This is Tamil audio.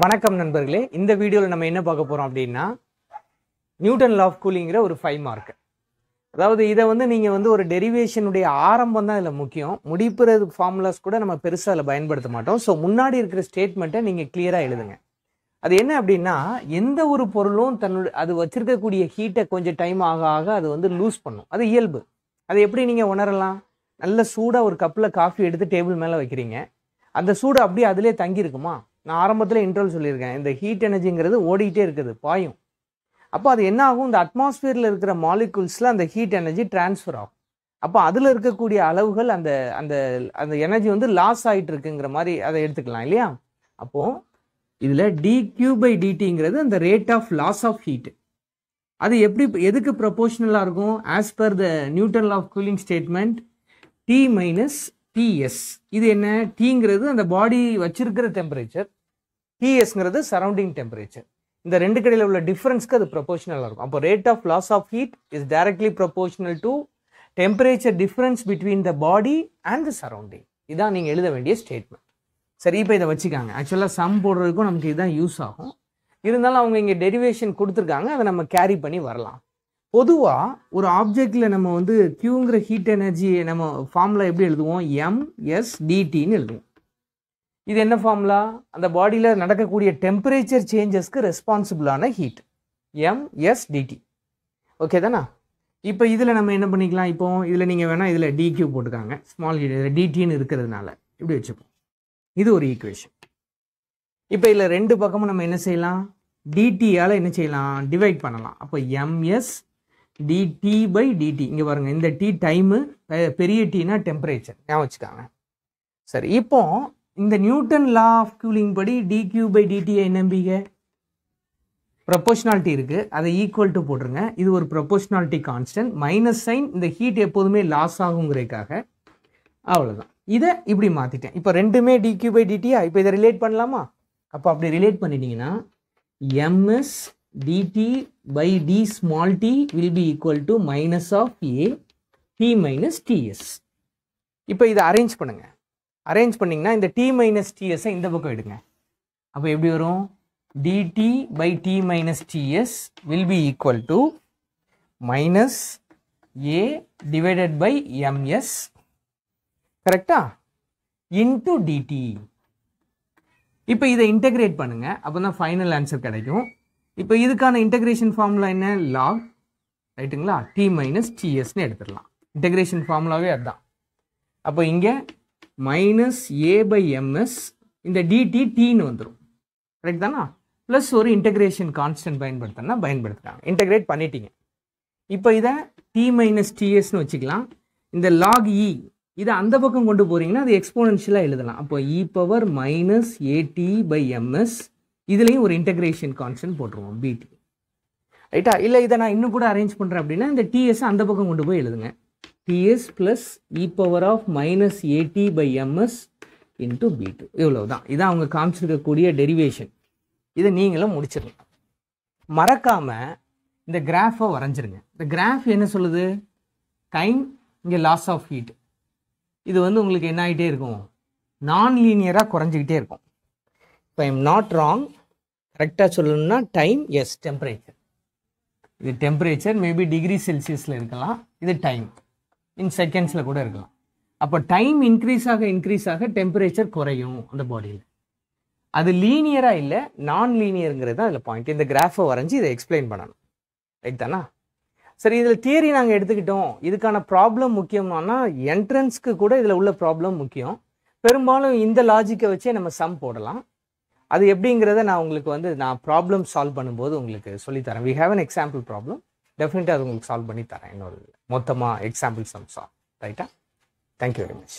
வணக்கம் நண்பர்களே. இந்த வீடியோவில் நம்ம என்ன பார்க்க போகிறோம் அப்படின்னா நியூட்டன் லா ஆஃப் கூலிங்கிற ஒரு ஃபைவ் மார்க் அதாவது இதை வந்து நீங்கள் வந்து ஒரு டெரிவேஷனுடைய ஆரம்பம் தான் இதில் முக்கியம். முடிப்புறது ஃபார்முலாஸ் கூட நம்ம பெருசாக அதில் பயன்படுத்த மாட்டோம். ஸோ முன்னாடி இருக்கிற ஸ்டேட்மெண்ட்டை நீங்கள் கிளியராக எழுதுங்க. அது என்ன அப்படின்னா எந்த ஒரு பொருளும் தன்னுடைய அது வச்சிருக்கக்கூடிய ஹீட்டை கொஞ்சம் டைம் ஆக ஆக அது வந்து லூஸ் பண்ணும். அது இயல்பு. அது எப்படி நீங்கள் உணரலாம்? நல்ல சூடாக ஒரு கப்பில் காஃபி எடுத்து டேபிள் மேலே வைக்கிறீங்க. அந்த சூடு அப்படியே அதிலே தங்கியிருக்குமா? நான் ஆரம்பத்தில் இன்ட்ரோல் சொல்லியிருக்கேன். இந்த ஹீட் எனர்ஜிங்கிறது ஓடிக்கிட்டே இருக்குது பாயும். அப்போ அது என்ன ஆகும்? இந்த அட்மாஸ்பியரில் இருக்கிற மாலிகுல்ஸில் அந்த ஹீட் எனர்ஜி டிரான்ஸ்ஃபர் ஆகும். அப்போ அதில் இருக்கக்கூடிய அளவுகள் அந்த அந்த அந்த எனர்ஜி வந்து லாஸ் ஆகிட்டு இருக்குங்கிற மாதிரி அதை எடுத்துக்கலாம் இல்லையா? அப்போது இதில் டி கியூ பை டிடிங்கிறது அந்த rate of loss of heat அது எப்படி எதுக்கு ப்ரொபோஷனலாக இருக்கும்? As per the Newton of cooling statement T minus TS இது என்ன? டீங்கிறது அந்த பாடி வச்சிருக்கிற டெம்பரேச்சர் டிஎஸ்ங்கிறது சரௌண்டிங் டெம்பரேச்சர் இந்த ரெண்டு கடையில் உள்ள டிஃப்ரென்ஸ்க்கு அது ப்ரொபோஷனலாக இருக்கும். அப்போ rate of loss of heat is directly proportional to temperature difference between the body and the surrounding இதான் நீங்கள் எழுத வேண்டிய ஸ்டேட்மெண்ட் சரி இப்போ இதை வச்சுக்காங்க. ஆக்சுவலாக சம் போடுறதுக்கும் நமக்கு இதுதான் யூஸ் ஆகும். இருந்தாலும் அவங்க இங்கே டெரிவேஷன் கொடுத்துருக்காங்க. அதை நம்ம கேரி பண்ணி வரலாம். பொதுவாக ஒரு ஆப்ஜெக்டில் நம்ம வந்து கியூங்கிற ஹீட் எனர்ஜியை நம்ம ஃபார்முலா எப்படி எழுதுவோம்? எம் எஸ் டிடின்னு எழுதுவோம். இது என்ன ஃபார்முலா அந்த பாடியில் நடக்கக்கூடிய டெம்பரேச்சர் சேஞ்சஸ்க்கு ரெஸ்பான்சிபிளான heat M S DT okay தானே? இப்போ இதில் நம்ம என்ன பண்ணிக்கலாம்? இப்போ இதில் நீங்கள் வேணால் இதில் டிக்யூ போட்டுக்காங்க. ஸ்மால் இதில் டிடின்னு இருக்கிறதுனால. இப்படி வச்சுப்போம். இது ஒரு ஈக்குவேஷன் இப்போ இதில் ரெண்டு பக்கமும் நம்ம என்ன செய்யலாம்? டிடியால் என்ன செய்யலாம்? டிவைட் பண்ணலாம். அப்போ எம்எஸ் டிடி பை டிடி இங்கே பாருங்க இந்த டி டைமு பெரிய டீனா டெம்பரேச்சர் ஞாபகம் வச்சுக்காங்க. சரி இப்போ இந்த நியூட்டன் லா ஆஃப் கூலிங் படி டிக்யூ பை டிடியை நம்பிங்க ப்ரொபோஷனாலிட்டி இருக்குது அதை ஈக்குவல் டு போட்டுருங்க. இது ஒரு ப்ரொபோஷ்னாலிட்டி கான்ஸ்டன்ட் மைனஸ் சைன் இந்த ஹீட் எப்போதுமே லாஸ் ஆகுங்கிறதுக்காக அவ்வளோதான் இதை இப்படி மாற்றிட்டேன் இப்போ ரெண்டுமே டிக்யூ பை டிடியா இப்போ இதை ரிலேட் பண்ணலாமா? அப்போ அப்படி ரிலேட் பண்ணிட்டீங்கன்னா MS DT by T small T will be equal to minus of A T minus TS இப்போ இதை அரேஞ்ச் பண்ணுங்க. அரேஞ்ச் பண்ணிங்கன்னா இந்த டி மைனஸ் டிஎஸ்ஸை இந்த பக்கம் எடுங்க அப்போ எப்படி வரும்? DT by T minus TS will be equal to minus A divided by MS கரெக்டா இன்டு டிடி இப்போ இதை இன்டகிரேட் பண்ணுங்கள் அப்போ தான் ஃபைனல் ஆன்சர் கிடைக்கும். இப்போ இதுக்கான இன்டகிரேஷன் ஃபார்முலா என்ன? லாக் ரைட்டுங்களா டி மைனஸ் டிஎஸ்னு எடுத்துடலாம். இன்டகிரேஷன் ஃபார்முலாவே அதுதான் அப்போ இங்கே மைனஸ் ஏ பை எம்எஸ் இந்த டிடி டீன்னு வந்துடும் கரெக்ட் தானா? ப்ளஸ் ஒரு இன்டகிரேஷன் கான்ஸ்டன்ட் பயன்படுத்தினா பயன்படுத்துகிறாங்க இன்டகிரேட் பண்ணிட்டீங்க. இப்போ இதை டி மைனஸ் டிஎஸ்னு வச்சுக்கலாம். இந்த லாக் இ இதை அந்த பக்கம் கொண்டு போகிறீங்கன்னா அது எக்ஸ்போனன்ஷியலாக எழுதலாம். அப்போ e power minus AT by MS இதுலேயும் ஒரு இன்டெக்ரேஷன் கான்ஸ்டன்ட் போட்டுருவோம் பிடி ரைட்டா இல்லை இதை நான் இன்னும் கூட அரேஞ்ச் பண்ணுறேன் அப்படின்னா இந்த டிஎஸ் அந்த பக்கம் கொண்டு போய் எழுதுங்க. TS plus e power of minus AT by MS into B two இவ்வளோ தான் இதான் அவங்க காமிச்சிருக்கக்கூடிய டெரிவேஷன் இதை நீங்களும் முடிச்சிடலாம் மறக்காமல் இந்த கிராஃபை வரைஞ்சிருங்க. இந்த கிராஃப் என்ன சொல்லுது? டைம் இங்கே லாஸ் ஆஃப் ஹீட் இது வந்து உங்களுக்கு என்ன ஆகிட்டே இருக்கும்? நான் லீனியராக குறைஞ்சிக்கிட்டே இருக்கும். இப்போ ஐம் நாட் ராங் கரெக்டாக சொல்லணும்னா டைம் எஸ் டெம்பரேச்சர் இது டெம்பரேச்சர் மேபி டிகிரி செல்சியஸில் இருக்கலாம். இது டைம் இன் செகண்ட்ஸில் கூட இருக்கலாம். அப்போ டைம் இன்க்ரீஸ் ஆக இன்க்ரீஸ் ஆக டெம்பரேச்சர் குறையும் அந்த பாடியில் அது லீனியராக இல்லை நான் லீனியருங்கிறது தான் அதில் பாயிண்ட் இந்த கிராஃபை வரைஞ்சி இதை எக்ஸ்பிளைன் பண்ணணும். ரைட் தானா? சரி இதில் தியரி நாங்கள் எடுத்துக்கிட்டோம். இதுக்கான ப்ராப்ளம் முக்கியமானா என்ட்ரன்ஸ்க்கு கூட இதில் உள்ள ப்ராப்ளம் முக்கியம். பெரும்பாலும் இந்த லாஜிக்கை வச்சே நம்ம சம் போடலாம். அது எப்படிங்கிறத நான் உங்களுக்கு வந்து நான் ப்ராப்ளம் சால்வ் பண்ணும்போது உங்களுக்கு சொல்லித்தரேன் we have an example problem டெஃபினட்டாக அது உங்களுக்கு சால்வ் பண்ணி தரேன். இன்னொரு மொத்தமாக எக்ஸாம்பிள் சம் சால்வ் ரைட்டா தேங்க்யூ வெரி மச்